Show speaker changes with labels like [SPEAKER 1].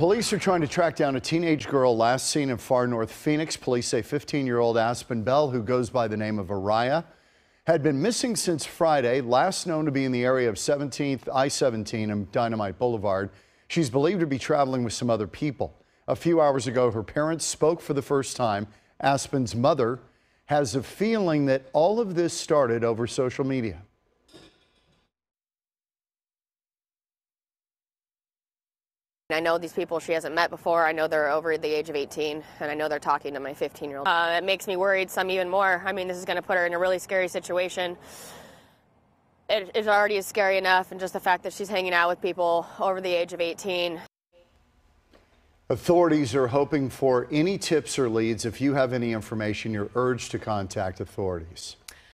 [SPEAKER 1] Police are trying to track down a teenage girl last seen in far north Phoenix. Police say 15 year old Aspen Bell, who goes by the name of Araya, had been missing since Friday, last known to be in the area of 17th I 17 and Dynamite Boulevard. She's believed to be traveling with some other people. A few hours ago, her parents spoke for the first time. Aspen's mother has a feeling that all of this started over social media.
[SPEAKER 2] I know these people she hasn't met before. I know they're over the age of 18, and I know they're talking to my 15 year old. Uh, it makes me worried, some even more. I mean, this is going to put her in a really scary situation. It, it already is scary enough, and just the fact that she's hanging out with people over the age of 18.
[SPEAKER 1] Authorities are hoping for any tips or leads. If you have any information, you're urged to contact authorities.